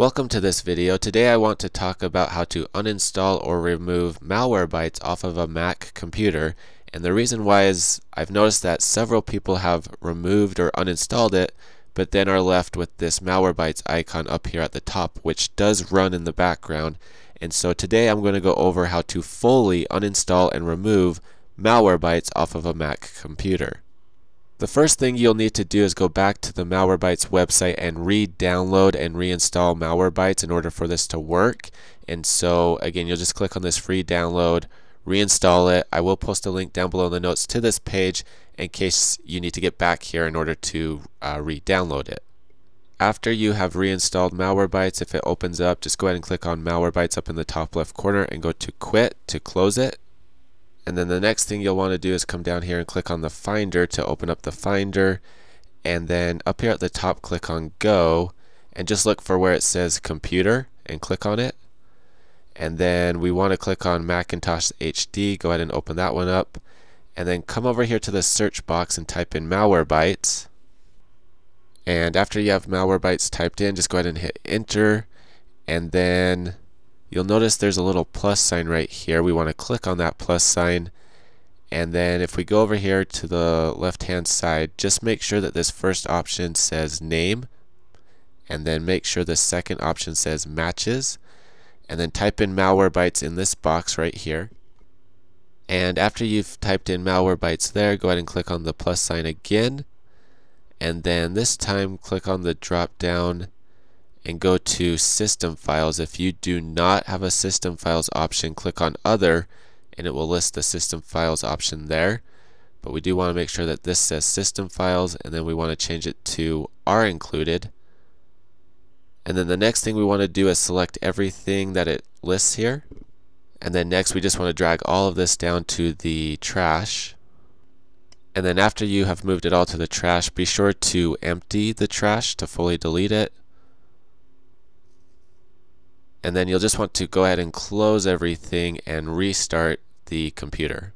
Welcome to this video. Today I want to talk about how to uninstall or remove malware Malwarebytes off of a Mac computer. And the reason why is I've noticed that several people have removed or uninstalled it, but then are left with this malware Malwarebytes icon up here at the top, which does run in the background. And so today I'm going to go over how to fully uninstall and remove malware Malwarebytes off of a Mac computer. The first thing you'll need to do is go back to the Malwarebytes website and re-download and reinstall Malwarebytes in order for this to work. And so again, you'll just click on this free download, reinstall it. I will post a link down below in the notes to this page in case you need to get back here in order to uh, re-download it. After you have reinstalled Malwarebytes, if it opens up, just go ahead and click on Malwarebytes up in the top left corner and go to Quit to close it. And then the next thing you'll want to do is come down here and click on the Finder to open up the Finder. And then up here at the top, click on Go and just look for where it says Computer and click on it. And then we want to click on Macintosh HD. Go ahead and open that one up. And then come over here to the search box and type in Malwarebytes. And after you have Malwarebytes typed in, just go ahead and hit Enter. And then you'll notice there's a little plus sign right here. We want to click on that plus sign. And then if we go over here to the left hand side, just make sure that this first option says name. And then make sure the second option says matches. And then type in Malwarebytes in this box right here. And after you've typed in Malwarebytes there, go ahead and click on the plus sign again. And then this time click on the drop down and go to System Files. If you do not have a System Files option, click on Other and it will list the System Files option there. But we do want to make sure that this says System Files and then we want to change it to Are Included. And then the next thing we want to do is select everything that it lists here. And then next we just want to drag all of this down to the trash. And then after you have moved it all to the trash, be sure to empty the trash to fully delete it and then you'll just want to go ahead and close everything and restart the computer.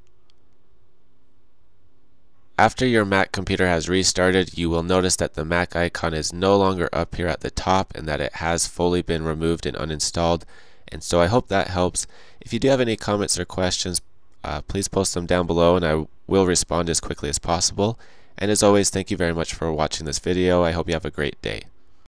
After your Mac computer has restarted, you will notice that the Mac icon is no longer up here at the top and that it has fully been removed and uninstalled. And so I hope that helps. If you do have any comments or questions, uh, please post them down below and I will respond as quickly as possible. And as always, thank you very much for watching this video. I hope you have a great day.